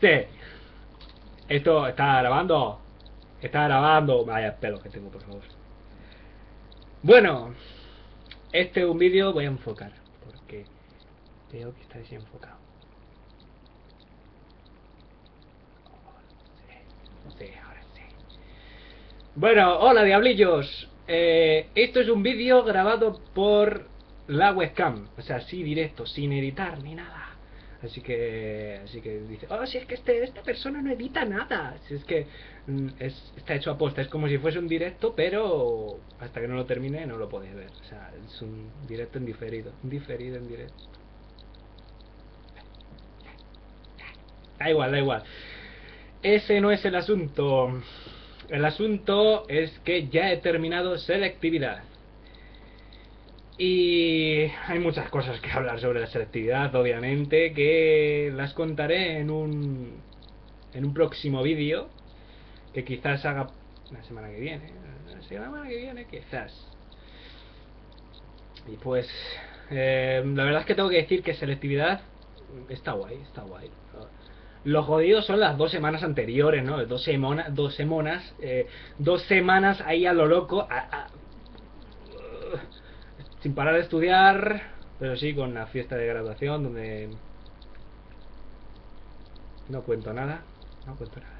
Sí. Esto está grabando. Está grabando. Vaya pelo que tengo, por favor. Bueno, este es un vídeo voy a enfocar. Porque veo que está desenfocado. Sí, ahora sí. Bueno, hola diablillos. Eh, esto es un vídeo grabado por la webcam. O sea, sí directo, sin editar ni nada. Así que, así que dice, oh, si es que este, esta persona no edita nada. Si es que mm, es, está hecho a posta, es como si fuese un directo, pero hasta que no lo termine no lo podéis ver. O sea, es un directo en diferido, diferido en directo. Da igual, da igual. Ese no es el asunto. El asunto es que ya he terminado selectividad. Y hay muchas cosas que hablar sobre la selectividad, obviamente, que las contaré en un, en un próximo vídeo, que quizás haga la semana que viene. La semana que viene, quizás. Y pues, eh, la verdad es que tengo que decir que selectividad está guay, está guay. Los jodidos son las dos semanas anteriores, ¿no? Dos, semanas dos semanas, eh, dos semanas ahí a lo loco, a, sin parar de estudiar, pero sí con la fiesta de graduación donde no cuento nada, no cuento nada,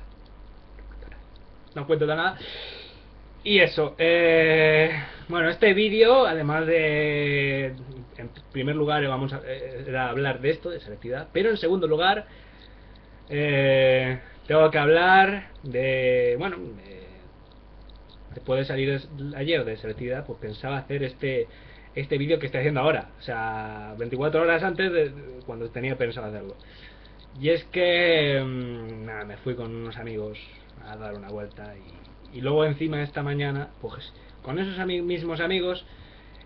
no cuento nada. Y eso, eh, bueno, este vídeo, además de, en primer lugar, vamos a, eh, hablar de esto, de selectividad, pero en segundo lugar, eh, tengo que hablar de, bueno, después de salir ayer de selectividad, pues pensaba hacer este este vídeo que estoy haciendo ahora. O sea, 24 horas antes de cuando tenía pensado hacerlo. Y es que, mm, nada, me fui con unos amigos a dar una vuelta y, luego encima esta mañana, pues con esos mismos amigos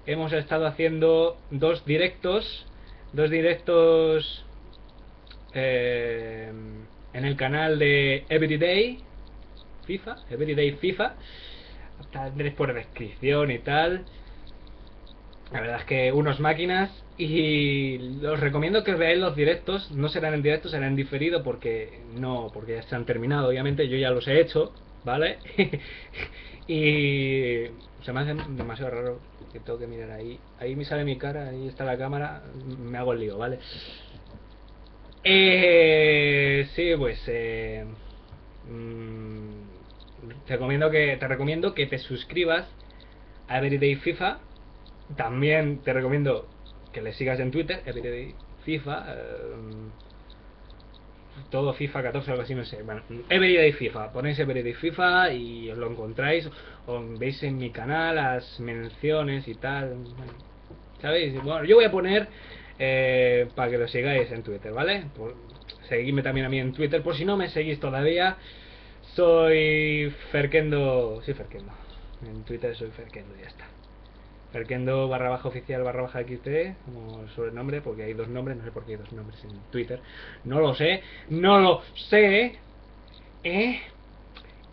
hemos estado haciendo dos directos, dos directos eh, en el canal de Everyday FIFA, Everyday FIFA, tendréis por descripción y tal. La verdad es que unos máquinas y os recomiendo que veáis los directos, no serán en directo, serán diferido porque no, porque ya se han terminado, obviamente, yo ya los he hecho, ¿vale? y se me hace demasiado raro que tengo que mirar ahí, ahí me sale mi cara, ahí está la cámara, me hago el lío, ¿vale? Eh, sí, pues eh, mm, te recomiendo que te recomiendo que te suscribas a Everyday FIFA también te recomiendo que le sigas en Twitter, Everyday FIFA. Eh, todo FIFA 14 o algo así, no sé. Bueno, Everyday FIFA. Ponéis Everyday FIFA y os lo encontráis. O veis en mi canal las menciones y tal. ¿Sabéis? Bueno, yo voy a poner eh, para que lo sigáis en Twitter, ¿vale? seguidme también a mí en Twitter. Por si no me seguís todavía, soy Ferkendo. Sí, Ferkendo. En Twitter soy Ferkendo, ya está. Perkendo barra baja oficial barra baja XT como sobrenombre, porque hay dos nombres, no sé por qué hay dos nombres en Twitter. No lo sé, no lo sé. Eh,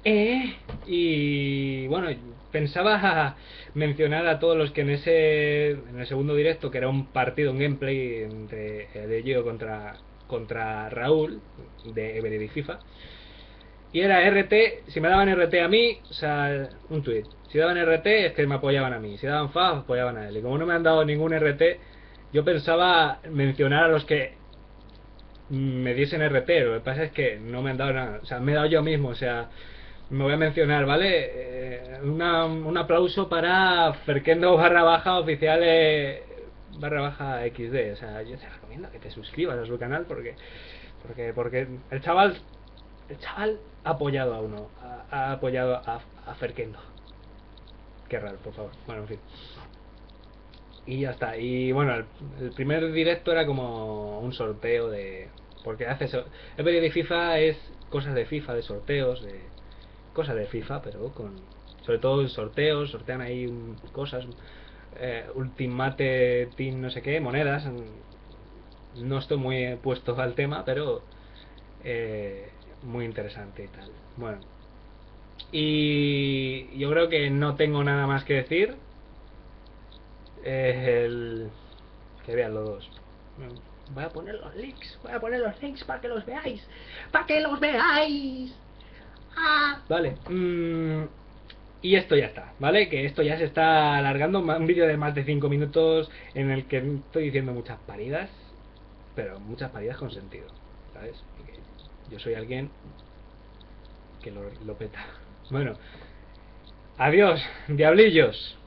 eh, y bueno, pensaba mencionar a todos los que en ese en el segundo directo, que era un partido, un gameplay entre eh, de yo contra contra Raúl de Everyday FIFA. Y era RT, si me daban RT a mí, o sea, un tweet si daban RT es que me apoyaban a mí, si daban FAF apoyaban a él. Y como no me han dado ningún RT, yo pensaba mencionar a los que me diesen RT. Lo que pasa es que no me han dado nada. O sea, me he dado yo mismo. O sea, me voy a mencionar, ¿vale? Eh, un aplauso para Ferkendo barra baja oficial barra baja XD. O sea, yo te recomiendo que te suscribas a su canal porque porque porque el chaval el chaval ha apoyado a uno, ha, apoyado a, a Ferkendo. Qué raro, por favor. Bueno, en fin. Y ya está. Y bueno, el, primer directo era como un sorteo de. Porque hace. eso el vídeo de FIFA es cosas de FIFA, de sorteos, de. Cosas de FIFA, pero con. Sobre todo sorteos, sortean ahí cosas. Eh, ultimate Team, no sé qué, monedas. No estoy muy puesto al tema, pero. Eh, muy interesante y tal. Bueno, y yo creo que no tengo nada más que decir. el... Que vean los dos. Voy a poner los links, voy a poner los links para que los veáis, para que los veáis. Ah. Vale, mm, y esto ya está, ¿vale? Que esto ya se está alargando, un vídeo de más de 5 minutos en el que estoy diciendo muchas paridas, pero muchas paridas con sentido, ¿sabes? Yo soy alguien que lo peta. Bueno, adiós, diablillos.